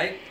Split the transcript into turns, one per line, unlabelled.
Right?